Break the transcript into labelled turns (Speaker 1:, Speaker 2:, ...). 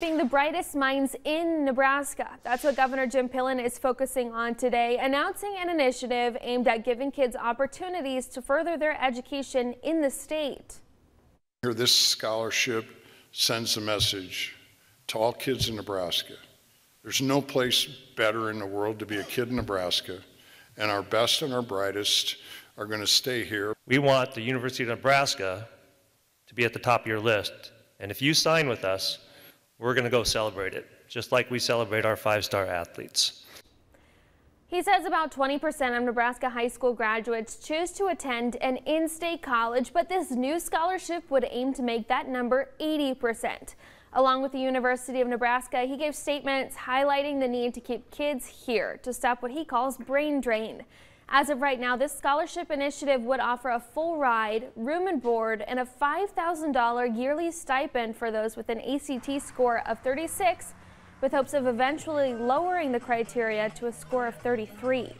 Speaker 1: Being the brightest minds in Nebraska. That's what Governor Jim Pillen is focusing on today, announcing an initiative aimed at giving kids opportunities to further their education in the state.
Speaker 2: Here, this scholarship sends a message to all kids in Nebraska. There's no place better in the world to be a kid in Nebraska, and our best and our brightest are going to stay here.
Speaker 3: We want the University of Nebraska to be at the top of your list, and if you sign with us, we're going to go celebrate it, just like we celebrate our five-star athletes.
Speaker 1: He says about 20% of Nebraska high school graduates choose to attend an in-state college, but this new scholarship would aim to make that number 80%. Along with the University of Nebraska, he gave statements highlighting the need to keep kids here to stop what he calls brain drain. As of right now, this scholarship initiative would offer a full ride, room and board, and a $5,000 yearly stipend for those with an ACT score of 36, with hopes of eventually lowering the criteria to a score of 33.